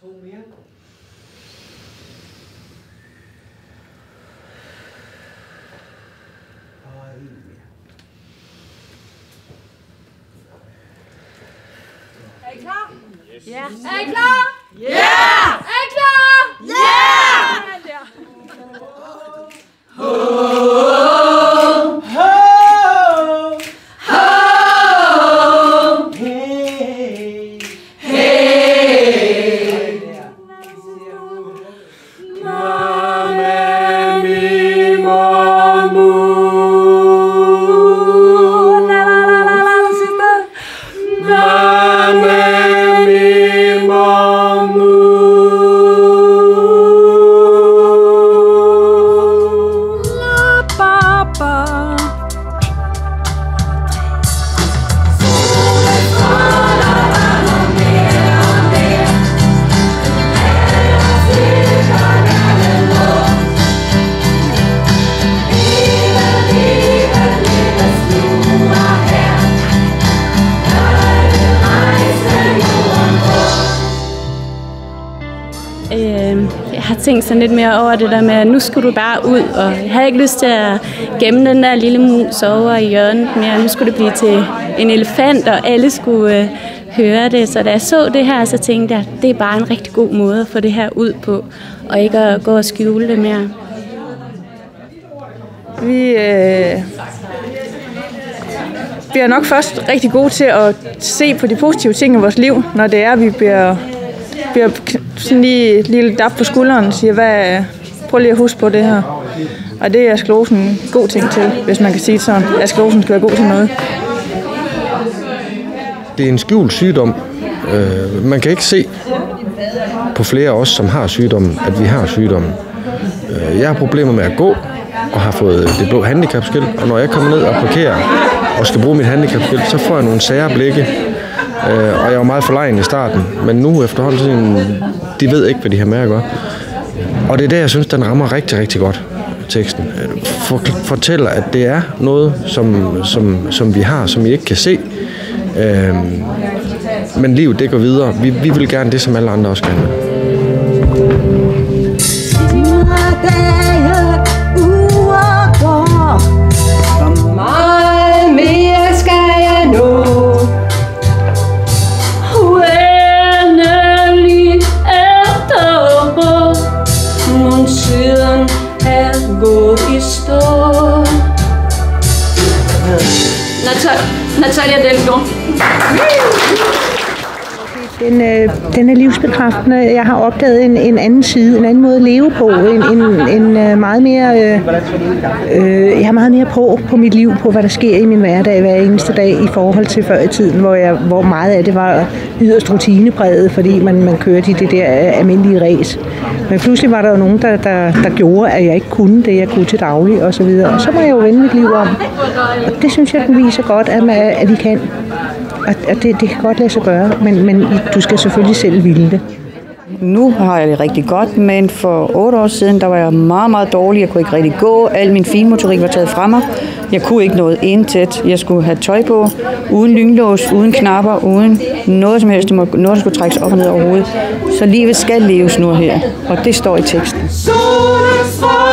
To mere. Og en mere. Er I klar? Ja. Er I klar? Ja! Er tænkt sådan lidt mere over det der med, at nu skulle du bare ud, og jeg havde ikke lyst til at gemme den der lille mus over i hjørnet mere. Nu skulle det blive til en elefant, og alle skulle øh, høre det. Så da jeg så det her, så tænkte jeg, at det er bare en rigtig god måde at få det her ud på, og ikke at gå og skjule det mere. Vi, øh, vi er nok først rigtig gode til at se på de positive ting i vores liv, når det er, at vi bliver, bliver sådan lige et lille dap på skulderen og siger, hvad, prøv lige at huske på det her. Og det er sklerosen en god ting til, hvis man kan sige det sådan. At sklerosen skal være god til noget. Det er en skjult sygdom. Øh, man kan ikke se på flere af os, som har sygdommen, at vi har sygdommen. Øh, jeg har problemer med at gå, og har fået det blå handicapskilt, og når jeg kommer ned og parkerer og skal bruge mit handicapskilt, så får jeg nogle sære blikke. Øh, og jeg var meget forlegen i starten, men nu efterhånden, sådan, de ved ikke, hvad de har med at gøre. Og det er der, jeg synes, den rammer rigtig, rigtig godt, teksten. For, fortæller, at det er noget, som, som, som vi har, som I ikke kan se. Øh, men livet, det går videre. Vi, vi vil gerne det, som alle andre også gerne vil. la celia del go. Den, øh, den er livsbekræftende. Jeg har opdaget en, en anden side, en anden måde at leve på, en, en, en øh, meget mere, øh, øh, jeg har meget mere på på mit liv, på hvad der sker i min hverdag hver eneste dag i forhold til før i tiden, hvor, jeg, hvor meget af det var yderst rutinepræget, fordi man, man kørte i det der øh, almindelige ræs. Men pludselig var der jo nogen, der, der, der gjorde, at jeg ikke kunne det, jeg kunne til daglig og så videre. Og så må jeg jo vende mit liv om. Og det synes jeg, den viser godt, at, man, at vi kan. At, at det, det kan godt lade sig gøre, men, men du skal selvfølgelig selv ville det. Nu har jeg det rigtig godt, men for otte år siden, der var jeg meget, meget dårlig. Jeg kunne ikke rigtig gå. Al min finmotorik var taget fra mig. Jeg kunne ikke noget indtæt. Jeg skulle have tøj på, uden lynlås, uden knapper, uden noget som helst. Noget, der skulle trækkes op og ned over hovedet. Så livet skal leves nu og her, og det står i teksten. Solen